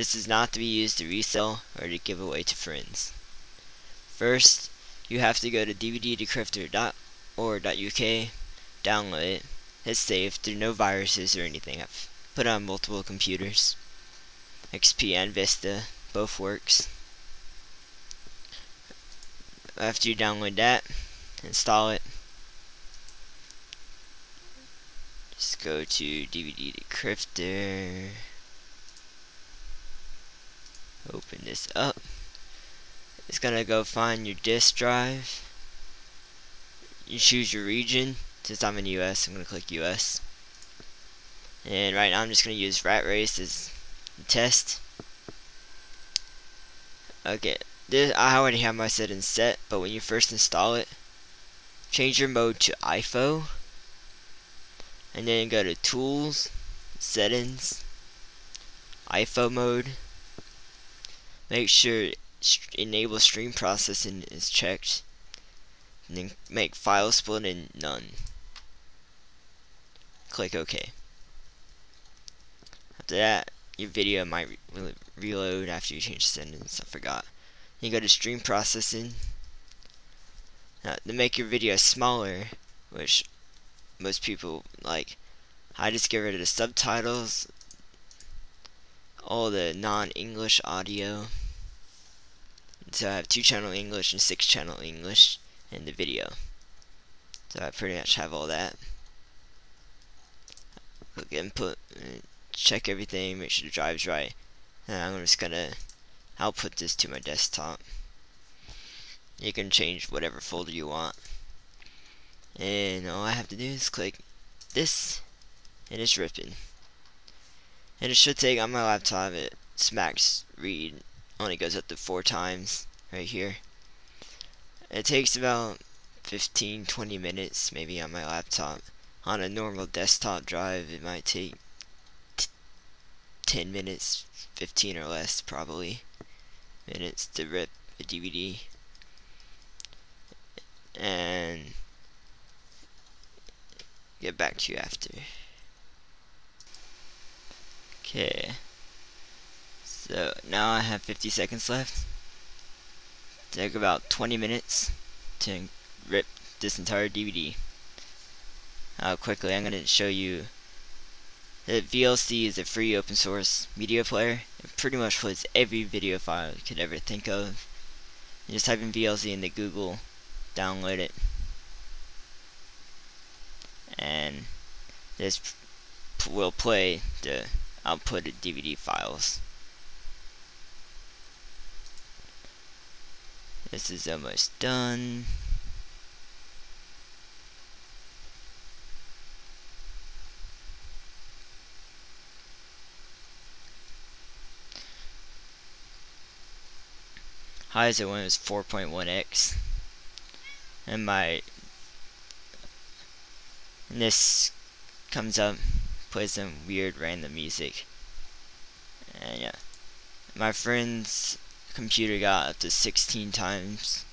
This is not to be used to resell or to give away to friends. First, you have to go to dvddecrypter.org.uk, download it, hit save, there are no viruses or anything. I've put on multiple computers. XP and Vista, both works. After you download that, install it. Just go to DVD Decrypter. Open this up. It's gonna go find your disk drive. You choose your region. Since I'm in US, I'm gonna click US. And right now I'm just gonna use Rat Race as the test. Okay, this I already have my settings set, but when you first install it, change your mode to IFO, and then go to Tools, Settings, IFO mode. Make sure Enable Stream Processing is checked, and then make File Splitting None. Click OK. After that, your video might re reload after you change the settings. I forgot. You go to stream processing. Now, to make your video smaller, which most people like, I just get rid of the subtitles, all the non-English audio. So I have two channel English and six channel English in the video. So I pretty much have all that. Click input, check everything, make sure the drive's right. And I'm just gonna output this to my desktop. You can change whatever folder you want. And all I have to do is click this, and it's ripping. And it should take on my laptop, its max read Oh, only goes up to four times right here. It takes about 15-20 minutes maybe on my laptop. On a normal desktop drive it might take 10 minutes, 15 or less probably minutes to rip a DVD and get back to you after. Okay. So now I have 50 seconds left. Take about 20 minutes to rip this entire DVD. Uh, quickly, I'm going to show you the VLC is a free open source media player. It pretty much puts every video file you could ever think of. You just type in VLC into Google, download it, and this will play the outputted DVD files. This is almost done. highest it went was 4.1x and my and this comes up plays some weird random music. And yeah. My friend's computer got up to 16 times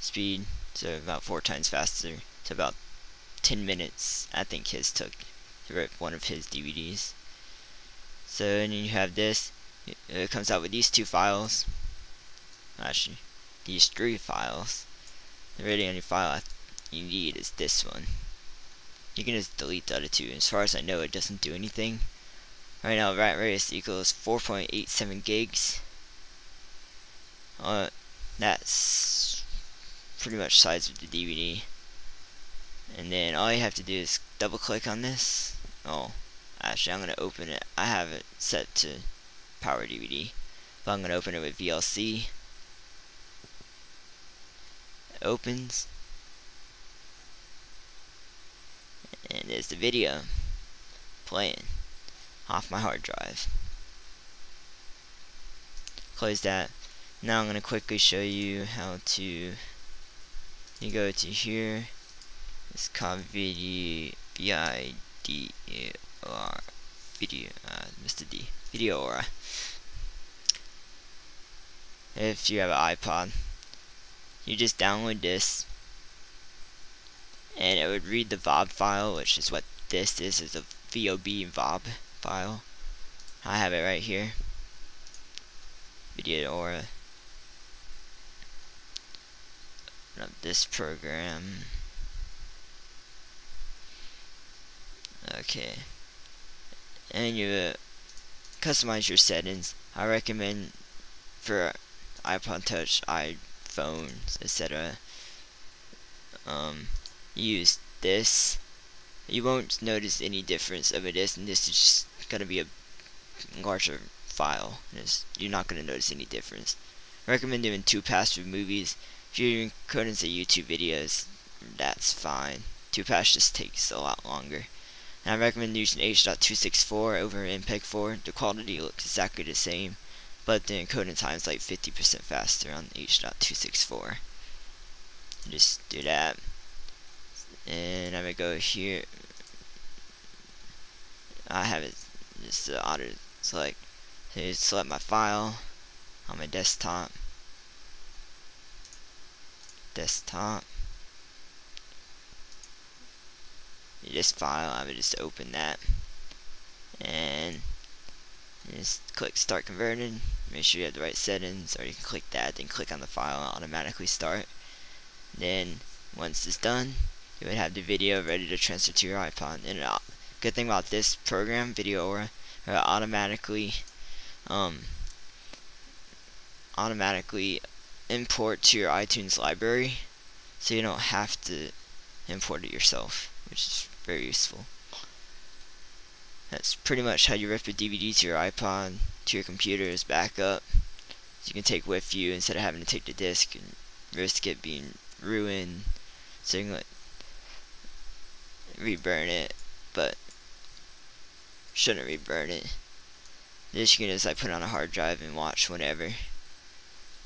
speed so about four times faster to about 10 minutes I think his took to rip one of his DVDs so and you have this uh, it comes out with these two files. Actually these three files. The really only file you need is this one. You can just delete the other two. As far as I know it doesn't do anything. Right now rat race equals 4.87 gigs uh, that's pretty much size of the DVD and then all you have to do is double click on this. Oh actually I'm gonna open it. I have it set to power DVD but I'm gonna open it with VLC opens. And there's the video playing off my hard drive. Close that now I'm going to quickly show you how to you go to here it's called video V-I-D-E-O-R video uh, Mr. D Videora if you have an iPod you just download this and it would read the VOB file which is what this is is a VOB VOB file I have it right here Videora. Open up this program. Okay. And you uh, customize your settings. I recommend for iPod Touch, iPhones, etc. Um, use this. You won't notice any difference of this, and this is just gonna be a larger file. you're not gonna notice any difference. I recommend doing two pass for movies. You're encoding to YouTube videos, that's fine. Two pass just takes a lot longer. And I recommend using H.264 over MPEG-4. The quality looks exactly the same, but the encoding time is like 50% faster on H.264. Just do that. And I'm gonna go here. I have it just uh, auto select. So select my file on my desktop. Desktop. this file, I would just open that. And just click start converting make sure you have the right settings or you can click that then click on the file and automatically start. Then once it's done you would have the video ready to transfer to your iPod. And uh, good thing about this program Videora uh, automatically um, automatically import to your iTunes library so you don't have to import it yourself which is very useful. That's pretty much how you rip a DVD to your iPod, to your computer as backup. So you can take with you instead of having to take the disc and risk it being ruined. So you can like reburn it, but shouldn't reburn it. This you can just like put on a hard drive and watch whenever.